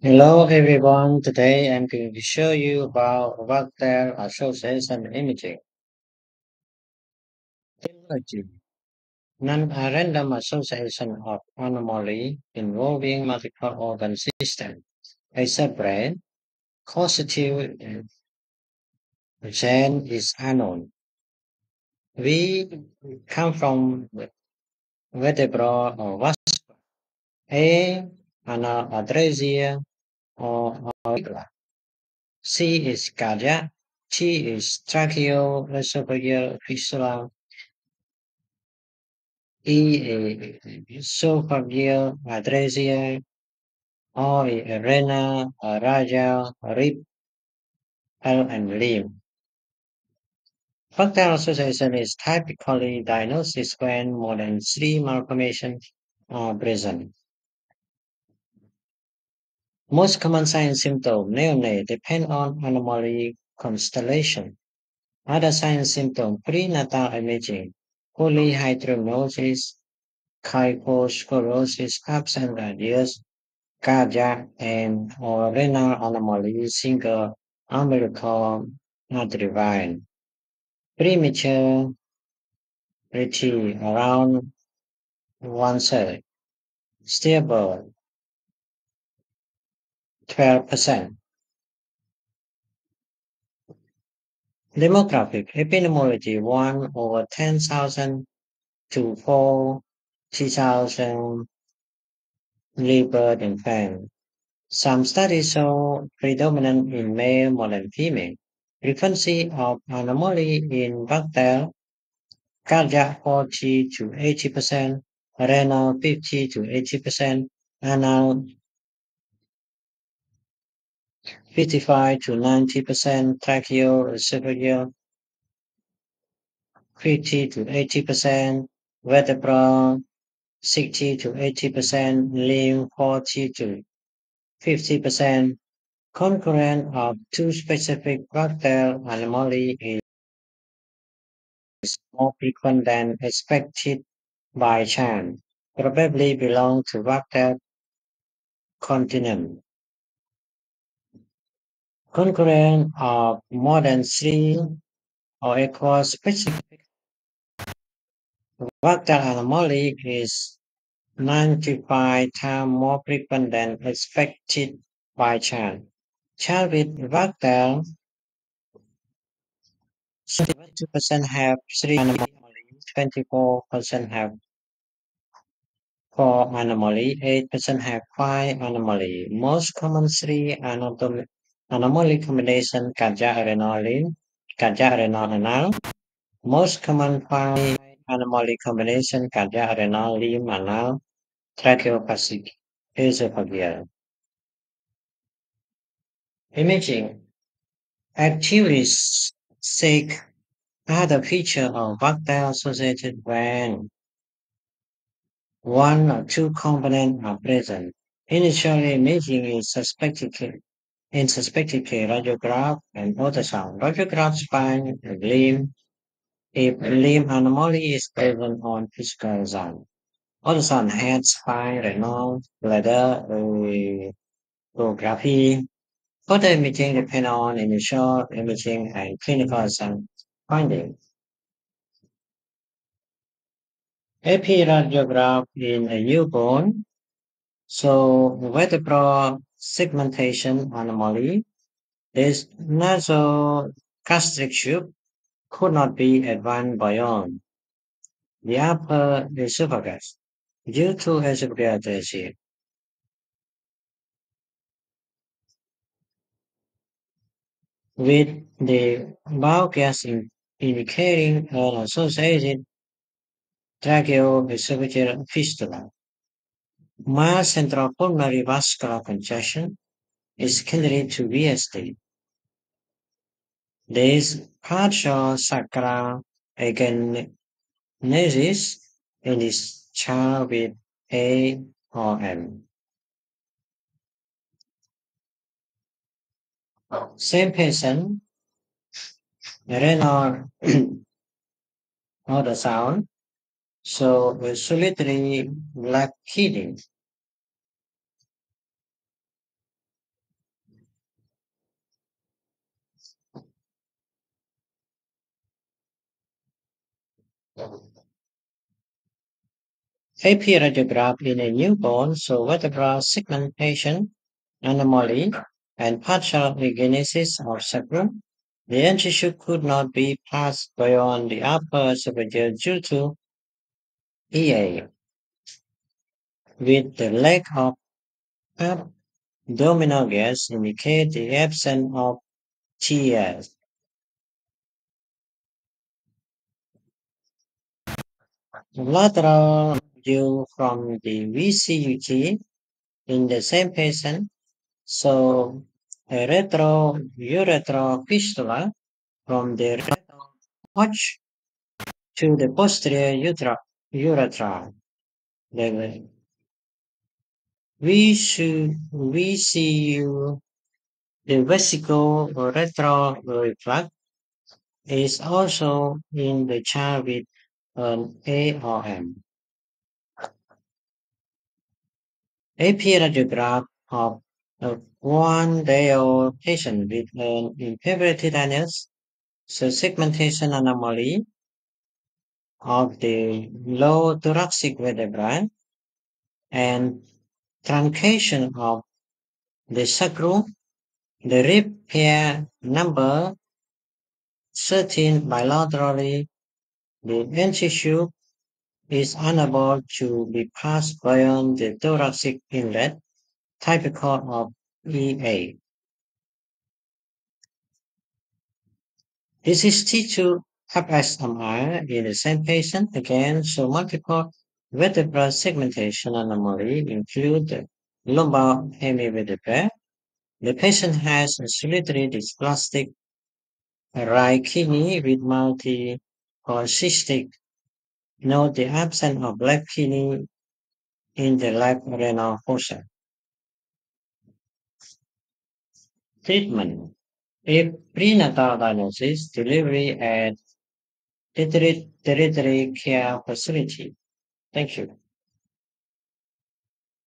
Hello everyone, today I'm going to show you about VACTERL association imaging. Imaging. Non-random association of anomaly involving multiple organ systems, except brain, causative gene is unknown. We come from vertebral or vascular, A, or auricular. C is cardiac, T is tracheal tracheoesophageal fistula, E is esophageal eh, atresia, O renal, radial, rib, L and limb. VACTERL association is typically diagnosed when more than three malformations are present. Most common signs and symptoms neonate depend on anomaly constellation. Other signs and symptoms prenatal imaging, polyhydramnios, kyphoscoliosis, absent radius, cardiac and or renal anomaly, single umbilical artery vein. Premature around one third. Stillbirth 12%. Demographic epidemiology 1 over 10,000 to 40,000 rebirth infant. Some studies show predominant in male more than female. Frequency of anomaly in VACTERL, cardiac 40 to 80%, renal 50 to 80%, anal 55 to 90%, tracheoesophageal 50 to 80%, vertebral 60 to 80%, limb 40 to 50%, concurrent of two specific VACTERL anomaly is more frequent than expected by chance, probably belong to VACTERL continuum. Concurrent of more than three or equal specific VACTERL anomaly is 95 times more frequent than expected by chance. Child with VACTERL 72% have three anomalies, 24% have four anomaly, 8% have five anomaly. Most common three anatomy, anomaly combination limb, cardiac. Most common five anomaly combination limb anal, esophageal. Imaging. Actively seek other feature of VACTERL associated when one or two components are present. Initially, imaging is suspected in suspected radiograph and ultrasound. Radiograph spine and limb. If limb anomaly is present on physical exam. Ultrasound head, spine, renal, bladder, radiography. Further imaging depend on initial imaging and clinical exam findings. AP radiograph in a newborn. So vertebral segmentation anomaly. This nasogastric tube could not be advanced beyond the upper esophagus due to esophageal with the bowel gas in, indicating an associated tracheoesophageal fistula. Mild central pulmonary vascular congestion is secondary to VSD. This partial sacral agenesis in this child with A or M. Same patient, renal ultrasound, so with solitary black kidney, AP radiograph in a newborn, so vertebral segmentation, anomaly, and partial agenesis of sacrum. The end tissue could not be passed beyond the upper esophageal due to EA. With the lack of abdominal gas indicate the absence of TS. Lateral view from the VCUG in the same patient so a rectourethral fistula from the rectal arch to the posterior utra, urethra. see you the vesicoureteral reflux is also in the child with um, an ARM. AP radiograph of uh, a one-day-old patient with an imperforate anus, so segmentation anomaly of the low thoracic vertebrae and truncation of the sacrum, the rib pair number 13 bilaterally, the tissue is unable to be passed beyond the thoracic inlet, typical of EA. This is T2 FSMR in the same patient, again, so multiple vertebral segmentation anomaly include lumbar hemivertebrae. The patient has a solitary dysplastic right kidney with multi-cystic Note the absence of left kidney in the left renal fossa. Treatment. If prenatal diagnosis, delivery at tertiary care facility. Thank you.